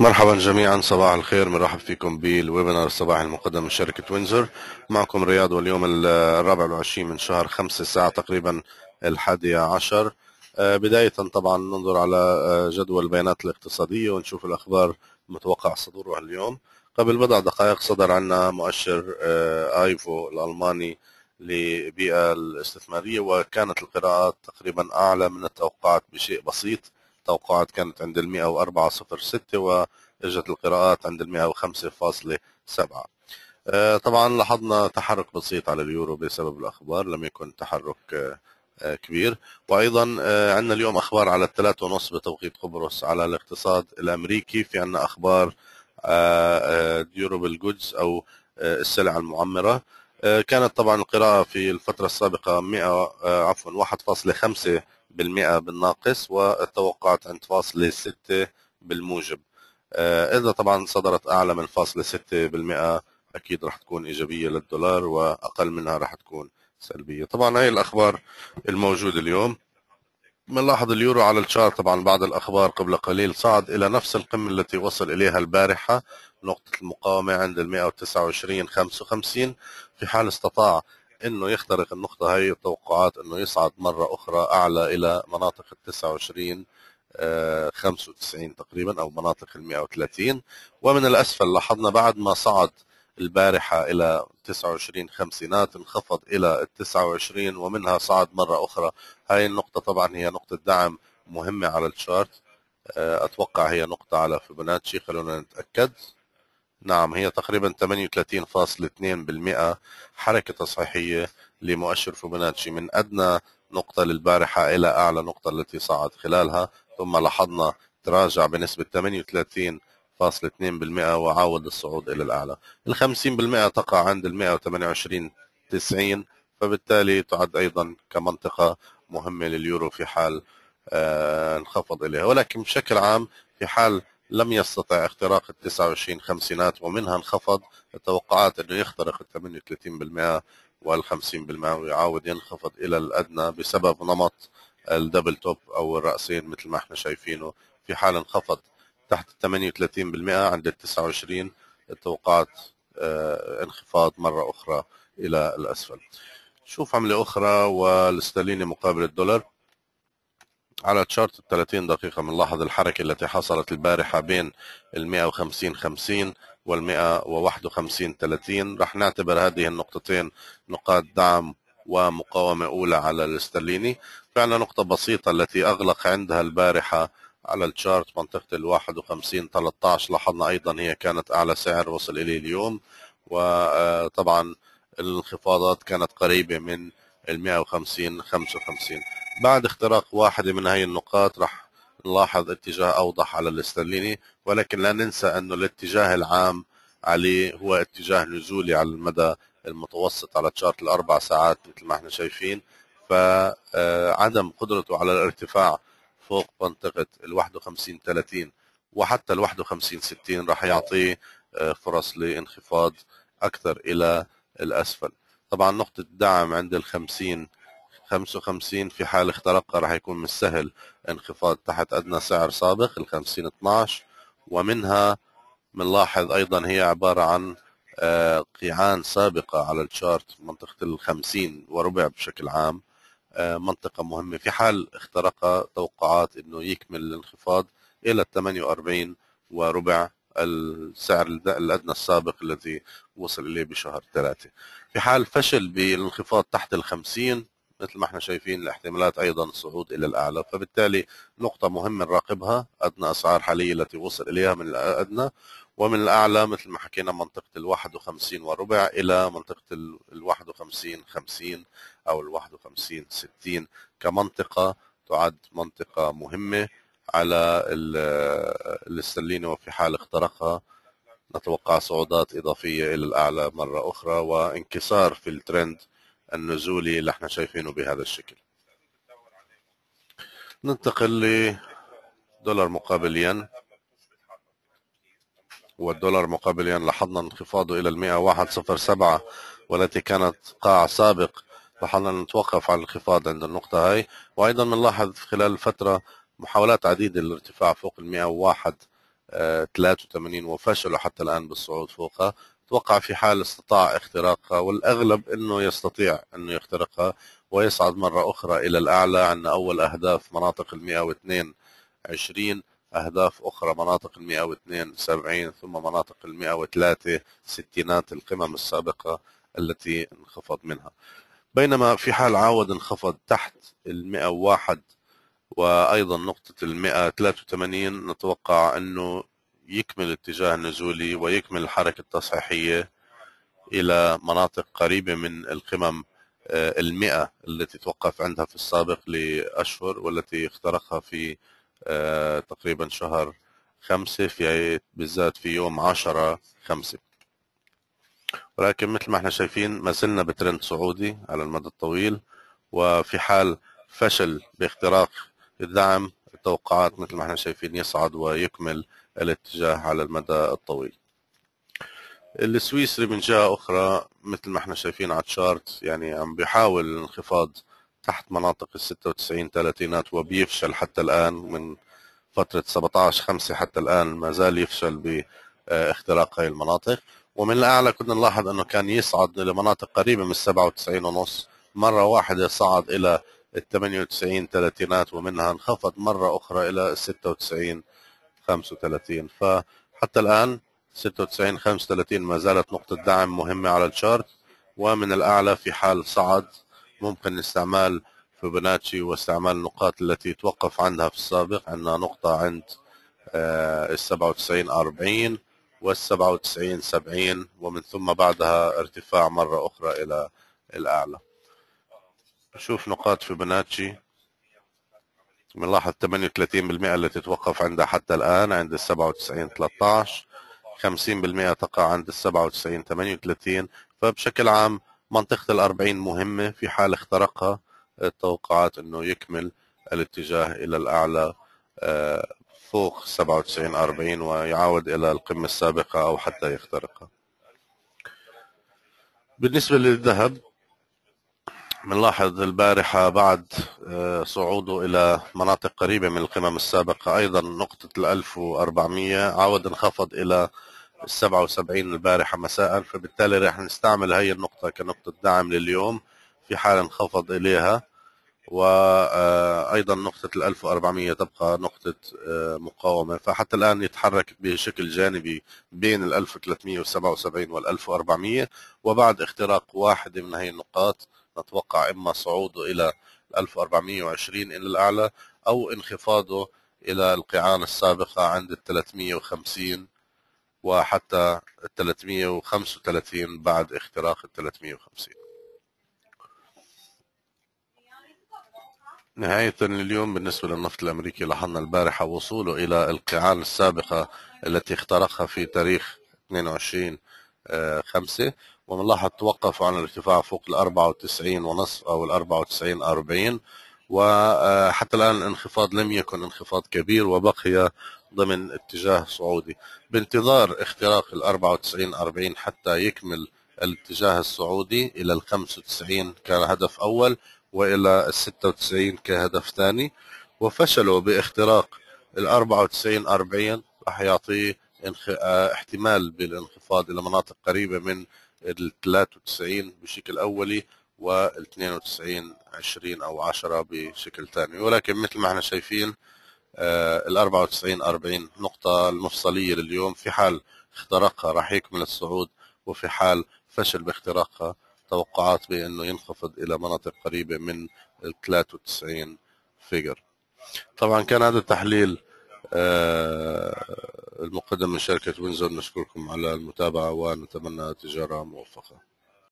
مرحبا جميعا صباح الخير. مرحب فيكم بالويبينار الصباحي المقدم من شركة وينزر معكم رياض واليوم الرابع والعشرين من شهر خمسة الساعة تقريبا الحادية عشر. آه، بداية طبعا ننظر على آه، جدول البيانات الاقتصادية ونشوف الأخبار المتوقع صدورها اليوم. قبل بضع دقائق صدر عنا مؤشر آه، آيفو الألماني للبيئة الاستثمارية وكانت القراءات تقريبا أعلى من التوقعات بشيء بسيط. توقعات كانت عند ال 104.06 وإجت القراءات عند ال 105.7 آه، طبعا لاحظنا تحرك بسيط على اليورو بسبب الأخبار لم يكن تحرك آه، آه، كبير. وأيضا عندنا اليوم أخبار على الثلاثة ونص بتوقيت قبرص على الاقتصاد الأمريكي. في عندنا أخبار durable goods أو السلع المعمرة. كانت طبعا القراءة في الفترة السابقة 100 عفوا 1.5 بالمئة بالناقص والتوقعات عند فاصلة ستة بالموجب. آه، إذا طبعا صدرت أعلى من فاصلة ستة بالمئة أكيد راح تكون إيجابية للدولار وأقل منها راح تكون سلبية. طبعا هاي الأخبار الموجودة اليوم. بنلاحظ اليورو على الشارت طبعا بعد الأخبار قبل قليل صعد إلى نفس القمة التي وصل إليها البارحة نقطة المقاومة عند ال 129 55 في حال استطاع إنه يخترق النقطة هي التوقعات إنه يصعد مرة أخرى أعلى إلى مناطق ال 29 95 تقريبا أو مناطق ال 130 ومن الأسفل لاحظنا بعد ما صعد البارحة إلى 29 خمسينات انخفض إلى ال 29 ومنها صعد مرة أخرى. هاي النقطة طبعا هي نقطة دعم مهمة على الشارت آه، أتوقع هي نقطة على فيبوناتشي خلونا نتأكد. نعم هي تقريبا 38.2% حركة تصحيحية لمؤشر فوبوناتشي من أدنى نقطة للبارحة إلى أعلى نقطة التي صعد خلالها ثم لاحظنا تراجع بنسبة 38.2% وعاود الصعود إلى الأعلى. ال 50% تقع عند ال 128 90 فبالتالي تعد أيضا كمنطقة مهمة لليورو في حال آه، انخفض إليها. ولكن بشكل عام في حال لم يستطع اختراق ال 29 خمسينات ومنها انخفض. التوقعات انه يخترق ال 38% وال 50% ويعاود ينخفض إلى الأدنى بسبب نمط الدبل توب أو الرأسين مثل ما إحنا شايفينه. في حال انخفض تحت ال 38% عند ال 29 التوقعات آه انخفاض مرة أخرى إلى الأسفل. شوف عملة أخرى والاسترليني مقابل الدولار. على تشارت ال 30 دقيقة بنلاحظ الحركة التي حصلت البارحة بين ال 150 50 وال 151 30 رح نعتبر هذه النقطتين نقاط دعم ومقاومة أولى على الاسترليني. فعلا نقطة بسيطة التي أغلق عندها البارحة على التشارت منطقة ال 51 13 لاحظنا أيضا هي كانت أعلى سعر وصل إليه اليوم. وطبعا الانخفاضات كانت قريبة من ال 150 55 بعد اختراق واحدة من هاي النقاط راح نلاحظ اتجاه أوضح على الاسترليني ولكن لا ننسى أنه الاتجاه العام عليه هو اتجاه نزولي على المدى المتوسط على تشارت الأربع ساعات مثل ما إحنا شايفين. فعدم قدرته على الارتفاع فوق منطقة ال 51 30 وحتى ال 51 60 راح يعطيه آه، فرص لانخفاض أكثر إلى الأسفل. طبعا نقطة الدعم عند ال 50 55 في حال اخترقها راح يكون من السهل انخفاض تحت أدنى سعر سابق ال 50 12 ومنها بنلاحظ أيضا هي عبارة عن آه، قيعان سابقة على الشارت منطقة ال 50 وربع بشكل عام. آه، منطقة مهمة. في حال اخترقها توقعات إنه يكمل الانخفاض إلى 48 وربع السعر الأدنى السابق الذي وصل إليه بشهر ثلاثة. في حال فشل بالانخفاض تحت ال 50 مثل ما إحنا شايفين الاحتمالات أيضا الصعود إلى الأعلى فبالتالي نقطة مهمه نراقبها أدنى أسعار حالية التي وصل إليها من الأدنى ومن الأعلى مثل ما حكينا منطقة ال 51 وربع إلى منطقة ال 51 50 أو ال 51 60 كمنطقة تعد منطقة مهمة على الاسترليني وفي حال اخترقها. نتوقع صعودات إضافية إلى الأعلى مرة أخرى وانكسار في الترند النزولي اللي إحنا شايفينه بهذا الشكل. ننتقل لدولار مقابل ين والدولار مقابل ين لاحظنا انخفاضه واحد صفر سبعة والتي كانت قاع سابق. لاحظنا نتوقف على الانخفاض عند النقطة هاي. وأيضا بنلاحظ خلال الفترة محاولات عديدة للارتفاع فوق ال 101 83 وفشلوا حتى الآن بالصعود فوقها. توقع في حال استطاع اختراقها والأغلب أنه يستطيع أنه يخترقها ويصعد مرة أخرى إلى الأعلى عندنا أول أهداف مناطق ال 122 أهداف أخرى مناطق ال 172 ثم مناطق ال 103 ستينات القمم السابقة التي انخفض منها. بينما في حال عاود انخفض تحت ال 101 وأيضا نقطة ال 183 نتوقع أنه يكمل الاتجاه النزولي ويكمل الحركة التصحيحية إلى مناطق قريبة من القمم آه، المئة التي توقف عندها في السابق لأشهر والتي اخترقها في آه، تقريبا شهر خمسة في بالذات في يوم عشرة خمسة. ولكن مثل ما إحنا شايفين ما زلنا بترند صعودي على المدى الطويل وفي حال فشل باختراق الدعم التوقعات مثل ما إحنا شايفين يصعد ويكمل الاتجاه على المدى الطويل. السويسري من جهة أخرى مثل ما إحنا شايفين على الشارت يعني عم بيحاول الانخفاض تحت مناطق ال 96 ثلاثينات وبيفشل حتى الآن من فترة 17 5 حتى الآن ما زال يفشل باختراق هاي المناطق. ومن الأعلى كنا نلاحظ أنه كان يصعد لمناطق قريبة من 97 ونص مرة واحدة صعد إلى ال 98 ثلاثينات ومنها انخفض مرة أخرى إلى ال 96 35 فحتى الآن 96 35 ما زالت نقطة دعم مهمة على الشارت ومن الأعلى في حال صعد ممكن استعمال فيبوناتشي واستعمال النقاط التي توقف عندها في السابق عندنا نقطة عند ال 97 40 وال 97 70 ومن ثم بعدها ارتفاع مرة أخرى إلى الأعلى. نشوف نقاط فيبوناتشي. بنلاحظ 38% التي توقف عندها حتى الآن عند ال 97 13 50% تقع عند ال 97 38 فبشكل عام منطقة ال 40 مهمة في حال اخترقها التوقعات إنه يكمل الاتجاه إلى الأعلى آه، فوق 97 40 ويعاود إلى القمة السابقة أو حتى يخترقها. بالنسبة للذهب بنلاحظ البارحة بعد آه، صعوده إلى مناطق قريبة من القمم السابقة أيضا نقطة ال 1400 عاود انخفض إلى ال 77 البارحة مساء فبالتالي رح نستعمل هي النقطة كنقطة دعم لليوم في حال انخفض إليها وأيضا نقطة ال 1400 تبقى نقطة آه، مقاومة فحتى الآن يتحرك بشكل جانبي بين ال 1377 وال 1400 وبعد اختراق واحدة من هذه النقاط نتوقع إما صعوده إلى 1420 إلى الأعلى أو انخفاضه إلى القيعان السابقة عند ال 350 وحتى ال 335 بعد اختراق ال 350 نهاية اليوم بالنسبة للنفط الأمريكي لاحظنا البارحة وصوله إلى القيعان السابقة التي اخترقها في تاريخ 22 5 وبنلاحظ توقف عن الارتفاع فوق ال 94 ونصف أو ال 94 40 وحتى الآن الانخفاض لم يكن انخفاض كبير وبقي ضمن اتجاه صعودي بانتظار اختراق ال 94 40 حتى يكمل الاتجاه الصعودي إلى ال 95 كهدف أول وإلى ال 96 كهدف ثاني وفشلوا باختراق ال 94 40 راح يعطيه احتمال بالانخفاض إلى مناطق قريبة من ال 93 بشكل أولي وال 92 20 أو 10 بشكل ثاني ولكن مثل ما إحنا شايفين ال 94 40 نقطة المفصلية لليوم. في حال اخترقها راح يكمل الصعود وفي حال فشل باختراقها توقعات بأنه ينخفض إلى مناطق قريبة من ال 93 فيجر طبعا كان هذا التحليل المقدم من شركة وينزور نشكركم على المتابعة ونتمنى تجارة موفقة.